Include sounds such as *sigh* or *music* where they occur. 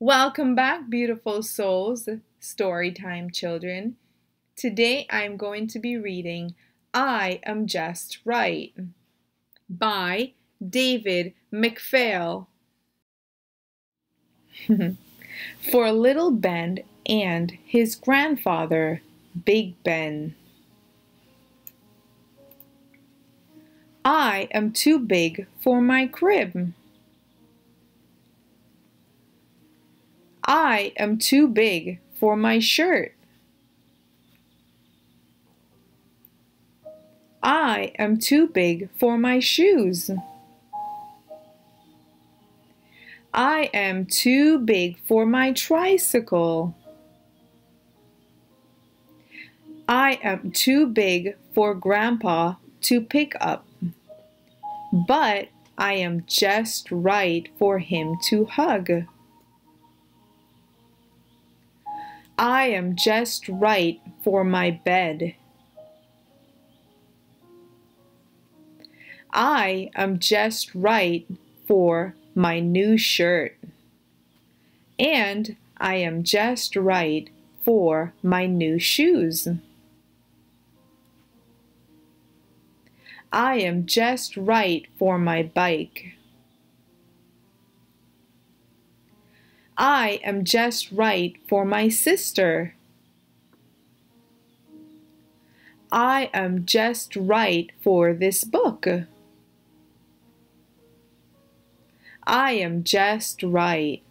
Welcome back, beautiful souls, storytime children. Today I'm going to be reading I Am Just Right by David McPhail. *laughs* For little Ben and his grandfather, Big Ben. I am too big for my crib. I am too big for my shirt. I am too big for my shoes. I am too big for my tricycle. I am too big for Grandpa to pick up. But I am just right for him to hug. I am just right for my bed. I am just right for my new shirt. And I am just right for my new shoes. I am just right for my bike. I am just right for my sister. I am just right for this book. I am just right.